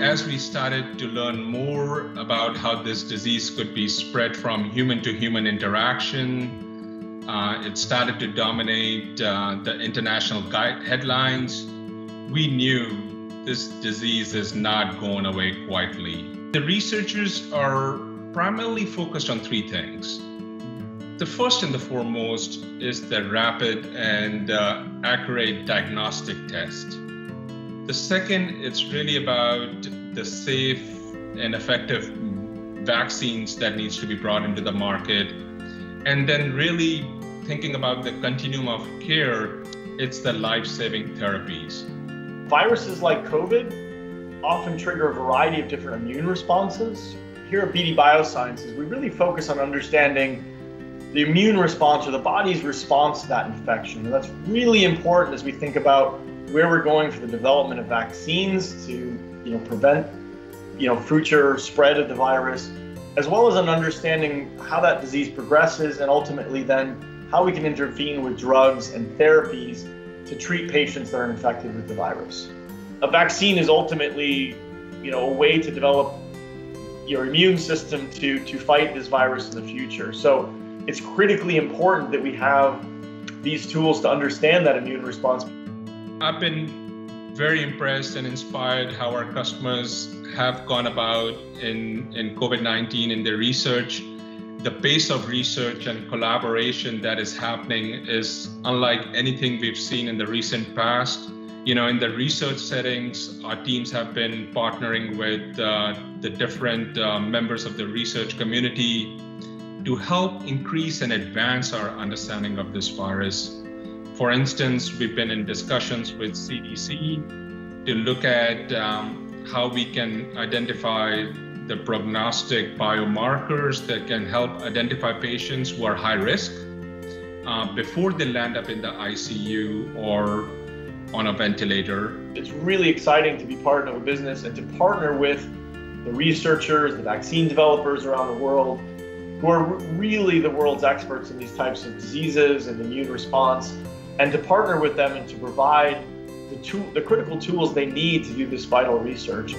As we started to learn more about how this disease could be spread from human to human interaction, uh, it started to dominate uh, the international headlines. We knew this disease is not going away quietly. The researchers are primarily focused on three things. The first and the foremost is the rapid and uh, accurate diagnostic test. The second, it's really about the safe and effective vaccines that needs to be brought into the market. And then really thinking about the continuum of care, it's the life-saving therapies. Viruses like COVID often trigger a variety of different immune responses. Here at BD Biosciences, we really focus on understanding the immune response or the body's response to that infection. And that's really important as we think about where we're going for the development of vaccines to you know prevent you know future spread of the virus as well as an understanding how that disease progresses and ultimately then how we can intervene with drugs and therapies to treat patients that are infected with the virus. A vaccine is ultimately you know a way to develop your immune system to to fight this virus in the future. So it's critically important that we have these tools to understand that immune response. I've been very impressed and inspired how our customers have gone about in, in COVID 19 in their research. The pace of research and collaboration that is happening is unlike anything we've seen in the recent past. You know, in the research settings, our teams have been partnering with uh, the different uh, members of the research community to help increase and advance our understanding of this virus. For instance, we've been in discussions with CDC to look at um, how we can identify the prognostic biomarkers that can help identify patients who are high risk uh, before they land up in the ICU or on a ventilator. It's really exciting to be part of a business and to partner with the researchers, the vaccine developers around the world who are really the world's experts in these types of diseases and immune response, and to partner with them and to provide the, tool, the critical tools they need to do this vital research.